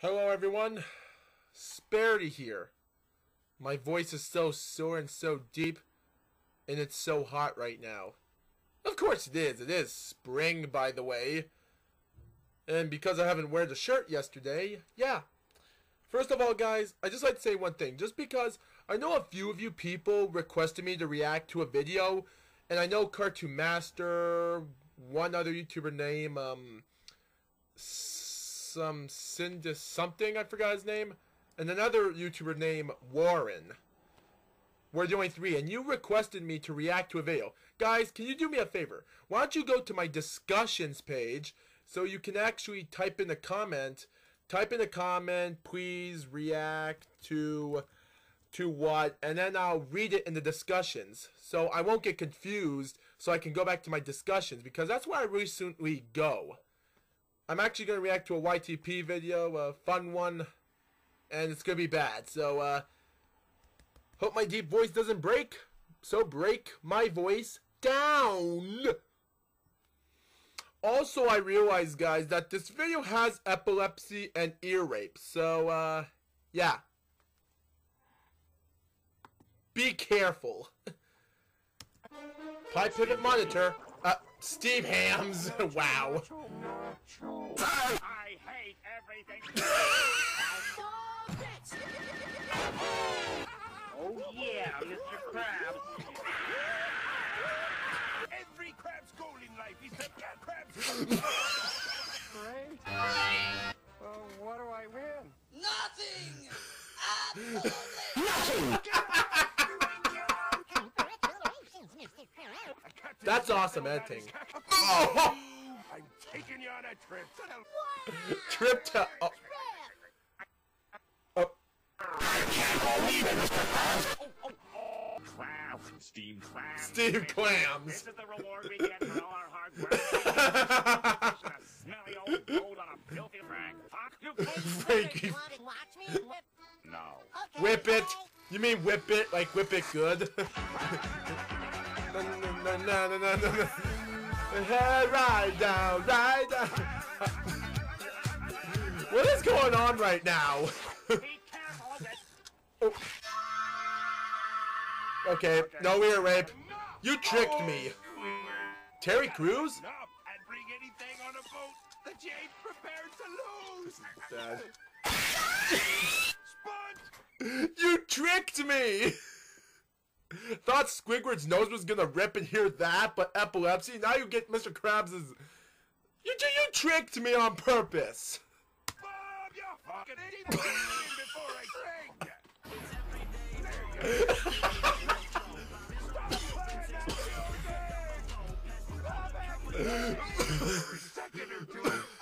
Hello, everyone. Sparity here. My voice is so sore and so deep, and it's so hot right now. Of course it is. It is spring, by the way. And because I haven't worn the shirt yesterday, yeah. First of all, guys, I just like to say one thing. Just because I know a few of you people requested me to react to a video, and I know Cartoon Master, one other YouTuber name, um, some Cindy something, I forgot his name, and another YouTuber named Warren. We're doing three, and you requested me to react to a video. Guys, can you do me a favor? Why don't you go to my discussions page so you can actually type in a comment. Type in a comment, please react to to what, and then I'll read it in the discussions. So I won't get confused, so I can go back to my discussions, because that's where I recently go. I'm actually going to react to a YTP video, a fun one, and it's going to be bad. So, uh, hope my deep voice doesn't break. So break my voice down. Also, I realize, guys, that this video has epilepsy and ear rape. So, uh, yeah. Be careful. Pipe pivot monitor. Steve Hams. wow. I hate everything. oh yeah, Mr. Krabs. That's awesome editing. Oh! I'm taking you on a trip to the Trip to. Uh, oh. Oh. Crabs. Steamed clams. Steamed clams. This is the reward we get for all our hard work. smelly old goat on a filthy rag. Fuck you, Frankie. No. Whip it. You mean whip it? Like whip it good? na, na, na, na, na. Head right down, right down. What is going on right now? Be careful of it. Oh. Okay, no ear rape. You tricked me. Terry Crews? Up and bring anything on a boat that you ain't prepared to lose. Sponge! You tricked me! Thought Squidward's nose was gonna rip and hear that, but epilepsy. Now you get Mr. Krabs's. You, you tricked me on purpose. Bob, you fucking idiot! before I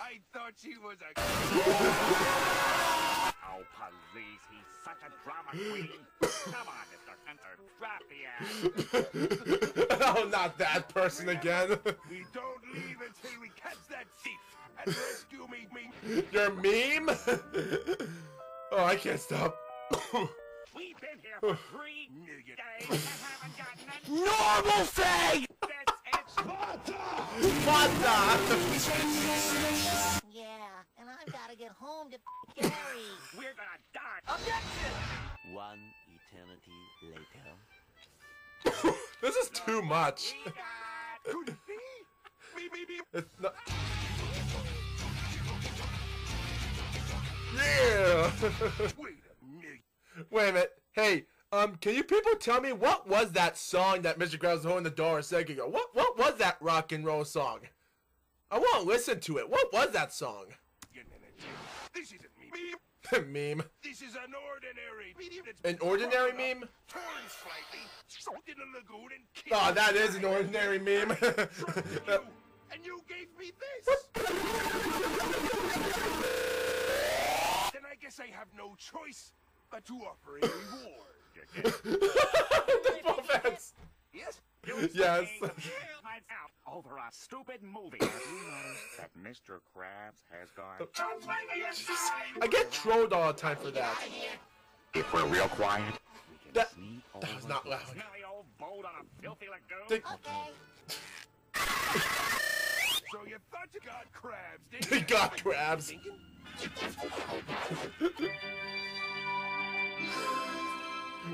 I thought she was a. Oh, police, he's such a drama queen. Come on, Mr. Drop the ass. oh, not that person again. We don't leave until we catch that thief and rescue me. me. Your meme? oh, I can't stop. We've been here for three Million. days and haven't gotten a Normal thing! This is What the? Yeah, and I've got to get home to Gary. We're gonna die. Objection! One eternity later. This is too much. It's not. Yeah! Wait a minute. Wait a minute. Hey, um, can you people tell me what was that song that Mr. Krabs was holding the door a second ago? What what was that rock and roll song? I want to listen to it. What was that song? This isn't me. meme. This is an ordinary that's An ordinary meme? Turned slightly, soaked in a lagoon and killed. Oh, that is an ordinary meme. you, and you gave me this. then I guess I have no choice but to offer a reward. the yes. Yes over a stupid movie. that Mr. Krabs has gone. Oh. I get trolled all the time for that. If we're real quiet, we that, that was not loud. The, okay. so you thought you got crabs, didn't you? got crabs.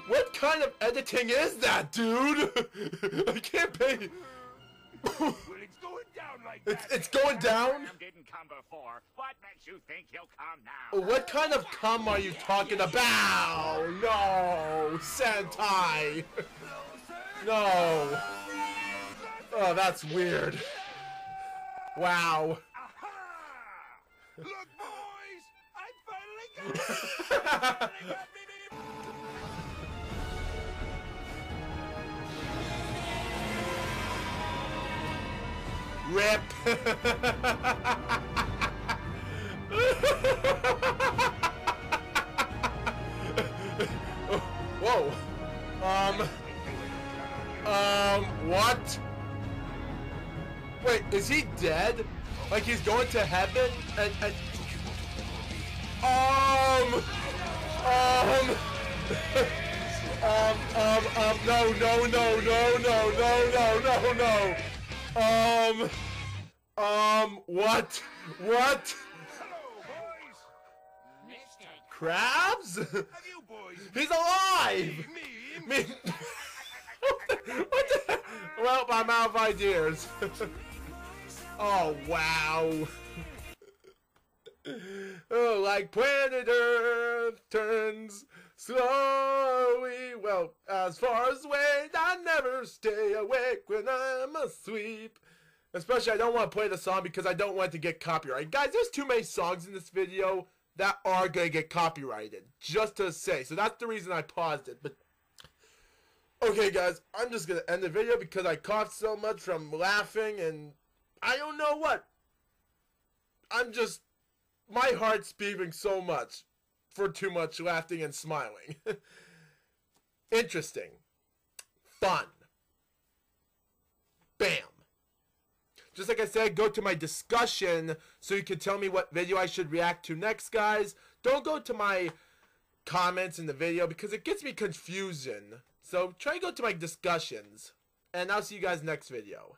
what kind of editing is that, dude? I can't pay. Well, it's going down like It's, that. it's going down? Didn't come before. What makes you think he'll come now? What kind of cum are you talking about? No, Sentai. No. Oh, that's weird. Wow. Look, boys! I finally got it! Rip. Whoa. Um. Um. What? Wait, is he dead? Like he's going to heaven? And, and um. Um. um. Um. Um. No. No. No. No. No. No. No. No. No. Um. Um. What? What? Crabs? He's alive! me? What the Well, I'm out of ideas. oh, wow. oh, like planet Earth turns slowly. Well, as far as weight, I never stay awake when I'm asleep. Especially, I don't want to play the song because I don't want to get copyrighted. Guys, there's too many songs in this video that are going to get copyrighted. Just to say. So that's the reason I paused it. But Okay, guys, I'm just gonna end the video because I coughed so much from laughing and I don't know what. I'm just. My heart's beating so much for too much laughing and smiling. Interesting. Fun. Bam. Just like I said, go to my discussion so you can tell me what video I should react to next, guys. Don't go to my comments in the video because it gets me confusion. So try to go to my discussions. And I'll see you guys next video.